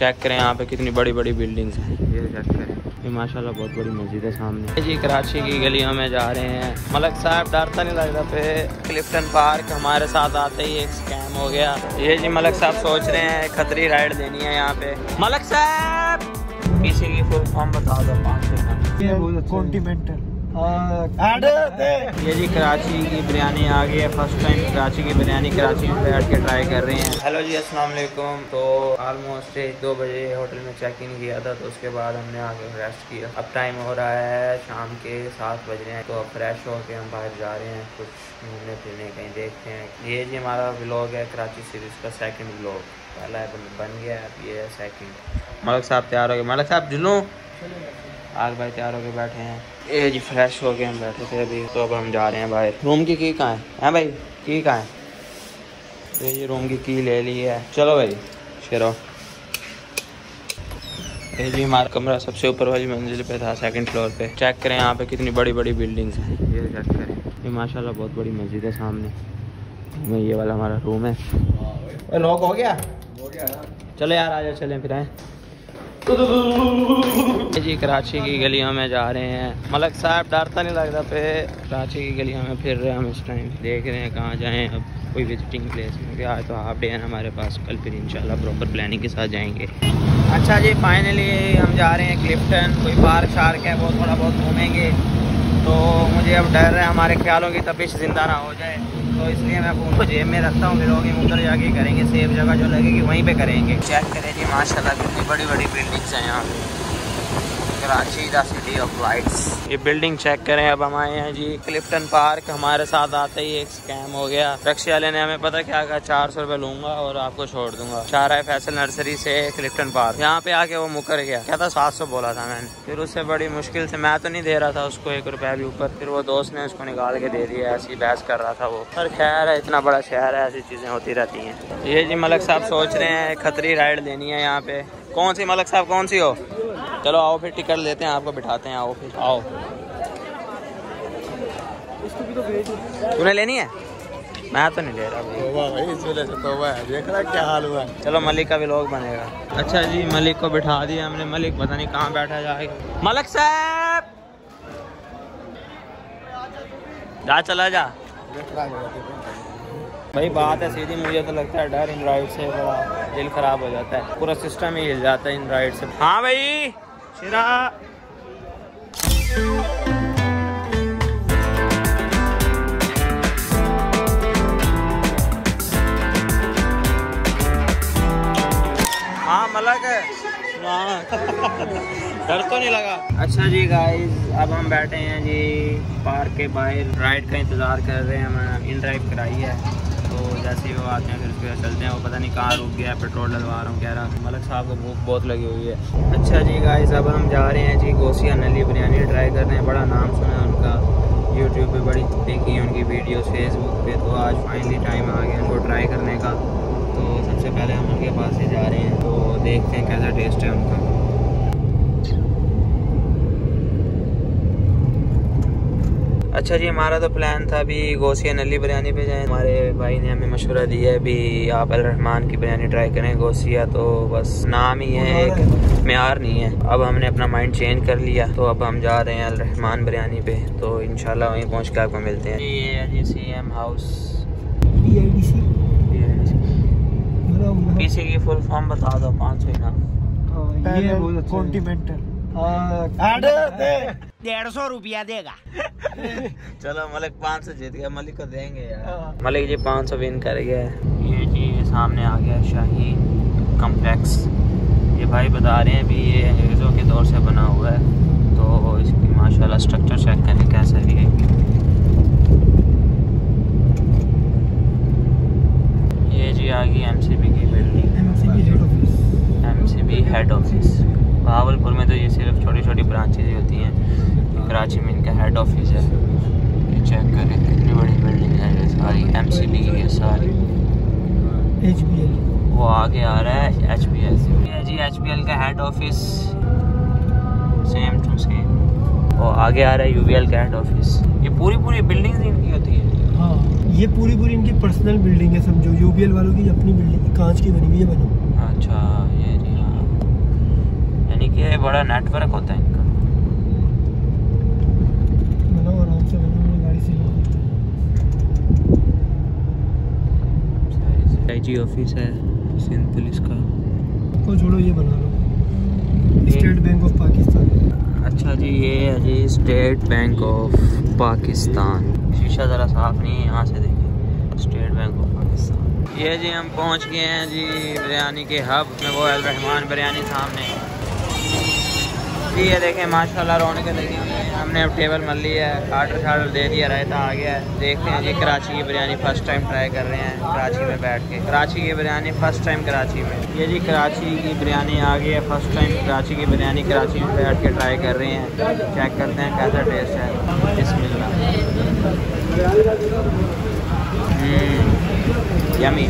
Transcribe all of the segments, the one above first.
Check करें यहाँ पे कितनी बड़ी बड़ी बिल्डिंग्स हैं। ये चेक करें। ये माशाल्लाह बहुत बड़ी मस्जिद है सामने। जी कराची की गलियों में जा रहे हैं। मलक साहब डरता नहीं लगता पे? क्लिफ्टन पार्क हमारे साथ आते ही एक स्कैम हो गया। ये जी मलक साहब सोच रहे हैं खतरी राइड देनी है यहाँ पे। मलक साहब! पीछे की फुल फॉर्म बता दो पाँच सौ कॉन्टिनेंटल ये जी कराची की बिरयानी आ गई है फ़र्स्ट टाइम कराची की बिरयानी, कराची में बैठ के ट्राई कर रहे हैं। हेलो जी, अस्सलाम वालेकुम। तो ऑलमोस्ट दो बजे होटल में चेक इन किया था तो उसके बाद हमने आगे रेस्ट किया। अब टाइम हो रहा है, शाम के सात बज रहे हैं तो अब फ्रेश होके हम बाहर जा रहे हैं, कुछ घूमने फिरने कहीं देखते हैं। ये जी हमारा व्लॉग है, कराची सीरीज़ का सेकंड व्लॉग पहला बन गया, अब ये है सेकंड मलक साहब तैयार हो गए। मलक साहब जुलूँ आग भाई तैयार होके बैठे हैं। ये जी फ्रेश हो गए हम बैठे थे अभी। तो अब हम जा रहे हैं बाहर। रूम की की कहाँ है? हैं भाई? की कहाँ है? ये जी रूम की की ले ली है। चलो भाई शेरो ये जी, हमारा कमरा सबसे ऊपर वाली मंजिल पे था सेकंड फ्लोर पे। चेक करें यहाँ पे कितनी बड़ी बड़ी बिल्डिंग्स हैं। ये चेक करें। ये माशाल्लाह बहुत बड़ी मस्जिद है सामने। ये वाला हमारा रूम है। लॉक हो गया? चलो यार, आ जाओ, चलें फिर आए जी, कराची की गलियों में जा रहे हैं। मलक साहब डरता नहीं लगता पे? कराची की गलियों में फिर रहे हम इस टाइम देख रहे हैं कहाँ जाएँ अब। कोई विजिटिंग प्लेस में आज तो हाफ़ डे है हमारे पास। कल फिर इंशाल्लाह प्रॉपर प्लानिंग के साथ जाएँगे। अच्छा जी फाइनली हम जा रहे हैं क्लिफ्टन कोई पार्क शार्क है, वो थोड़ा बहुत घूमेंगे। तो मुझे अब डर है, हमारे ख्यालों की तपिश ज़िंदा ना हो जाए। तो इसलिए मैं फ़ोन को जेब में रखता हूँ, फिर लोग उधर जाके करेंगे, सेफ़ जगह जो लगेगी वहीं पे करेंगे। चेक करें जी माशाल्लाह कितनी बड़ी बड़ी बिल्डिंग्स हैं यहाँ पे। Karachi the city of lights. ये बिल्डिंग चेक करें, अब हम आए हैं जी। क्लिफ्टन पार्क हमारे साथ आते ही, एक स्कैम हो गया। रक्शे वाले ने हमें पता क्या कहा चार सौ रुपए लूँगा और आपको छोड़ दूँगा। चार है फैसल नर्सरी से क्लिफ्टन पार्क। यहाँ पे आके वो मुकर गया। क्या था? सात सौ बोला था मैंने। फिर उससे बड़ी मुश्किल से मैं तो नहीं दे रहा था उसको एक रुपया भी ऊपर। फिर वो दोस्त ने उसको निकाल के दे दिया, ऐसी बहस कर रहा था वो। पर खैर है, इतना बड़ा शहर है, ऐसी चीज़ें होती रहती हैं। ये जी मलक साहब सोच रहे हैं खतरी राइड देनी है यहाँ पे। कौन सी मलक साहब, कौन सी हो? चलो आओ फिर टिकट लेते हैं आपको बिठाते हैं आओ फिर। आओ। तूने लेनी है? मैं तो नहीं ले रहा भाई इस वजह से तो है। देख रहा क्या हाल हुआ चलो मलिक का भी लोग बनेगा। अच्छा जी मलिक को बिठा दिया हमने। मलिक पता नहीं कहाँ बैठा जाएगा मलिक साहब! जा चला जा। भाई बात है सीधी मुझे तो लगता है डर इन राइड से बड़ा दिल खराब हो जाता है। पूरा सिस्टम ही हिल जाता है इन राइड से। हाँ भाई। शिरा हाँ मलक डर तो नहीं लगा। अच्छा जी गाइस अब हम बैठे हैं जी पार्क के बाहर। राइड का इंतज़ार कर रहे हैं हमें इन ड्राइव कराई है। जैसे ही वो आते हैं, फिर उसके चलते हैं। वो पता नहीं कहाँ रुक गया, पेट्रोल डलवा रहा हूँ, कह रहा मलक साहब को भूख बहुत लगी हुई है। अच्छा जी गाइस अब हम जा रहे हैं जी गोसिया नली बिरयानी ट्राई कर रहे हैं। बड़ा नाम सुना है उनका। यूट्यूब पे बड़ी देखी है उनकी वीडियोस फेसबुक पे। तो आज फाइनली टाइम आ गया उनको ट्राई करने का। तो सबसे पहले हम उनके पास ही जा रहे हैं। तो देखते हैं कैसा टेस्ट है उनका। अच्छा जी हमारा तो प्लान था अभी गोसिया नली बिरयानी पे जाएँ। हमारे भाई ने हमें मशवरा दिया है अभी आप अल रहमान की बिरयानी ट्राई करें गोसिया तो बस नाम ही है एक। म्यार नहीं है। अब हमने अपना माइंड चेंज कर लिया तो अब हम जा रहे हैं अल रहमान बिरयानी पे। तो इंशाल्लाह वहीं पहुँच के आपको मिलते हैं। ये है जी सी एम हाउस पीछे की फुल फॉर्म बता दो पाँच सौ इनाम ये कॉन्टिनेंटल डेढ़ सौ रुपया देगा। चलो मलिक पाँच सौ जीत गया। मलिक को देंगे यार। मलिक जी पाँच सौ विन कर गया। ये जी ये सामने आ गया शाही कम्प्लेक्स ये भाई बता रहे हैं भी ये अंग्रेज़ों के दौर से बना हुआ है। तो इसकी माशाल्लाह स्ट्रक्चर चेक करें कैसा है। ये ये जी आ गई एमसीबी की building MCB head office Bahawalpur में तो ये सिर्फ़ छोटी छोटी ब्रांचेज ही होती हैं। कराची में इनका हेड ऑफ़िस है। ये चेक करें कितनी बड़ी बिल्डिंग है ये सारी। एमसीबी की है सारी। एच बी एल वो आगे आ रहा है एच पी एल जी एच पी एल का head office same to same वो आगे आ रहा है यू बी एल का हेड ऑफ़िस ये पूरी पूरी बिल्डिंग इनकी होती है। हाँ ये पूरी पूरी इनकी पर्सनल बिल्डिंग है समझो। यूबीएल वालों की अपनी बिल्डिंग कांच की बनी हुई है बनी। अच्छा ये जी हाँ बड़ा नेटवर्क होता है इनका। बनाओ आराम से बनाओ मैं गाड़ी से आई जी ऑफ़िस है सिंध पुलिस का। को छोड़ो ये बना लो। स्टेट बैंक ऑफ़ पाकिस्तान अच्छा जी ये है जी स्टेट बैंक ऑफ़ पाकिस्तान शीशा ज़रा साफ़ नहीं है यहाँ से देखिए। स्टेट बैंक ऑफ़ पाकिस्तान ये जी हम पहुँच गए हैं जी बिरयानी के हब। में वो रहमान बिरयानी सामने। जी, ये देखें, माशाल्लाह लगी हुई है हमने अब टेबल मल लिया है आर्डर शार्डर दे दिया, रायता आ गया है। देखते हैं जी, कराची की बिरयानी फ़र्स्ट टाइम ट्राई कर रहे हैं, कराची में बैठ के। कराची की बिरयानी फ़र्स्ट टाइम कराची में। ये जी, कराची की बिरयानी आ गई है फ़र्स्ट टाइम कराची की बिरयानी कराची में बैठ के ट्राई कर रहे हैं। चेक करते हैं, कैसा टेस्ट है। बिस्मिल्लाह यमी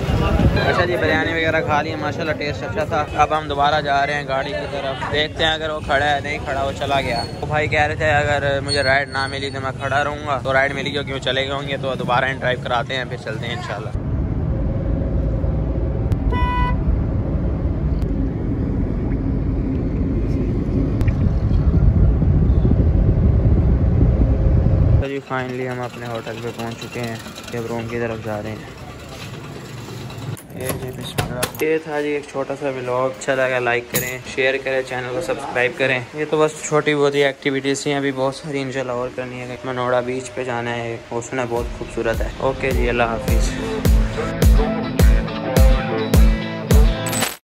अच्छा जी, बिरयानी वगैरह खा ली, माशाल्लाह टेस्ट अच्छा था। अब हम दोबारा जा रहे हैं गाड़ी की तरफ़। देखते हैं अगर वो खड़ा है, नहीं खड़ा, वो चला गया। वो भाई कह रहे थे, अगर मुझे राइड ना मिली तो मैं खड़ा रहूँगा। तो राइड मिली क्योंकि वो चले गए होंगे तो दोबारा इन ड्राइव कराते हैं, फिर चलते हैं तो फाइनली हम अपने होटल पे पहुँच चुके हैं। जब रूम की तरफ़ जा रहे हैं। ये था जी एक छोटा सा ब्लॉग अच्छा लगा लाइक करें शेयर करें चैनल को सब्सक्राइब करें। ये तो बस छोटी बहुत ही एक्टिविटीज़ थी अभी बहुत सारी इंशाल्लाह और करनी है। मनोड़ा बीच पे जाना है, वो सुना बहुत खूबसूरत है। ओके जी, अल्लाह हाफिज़।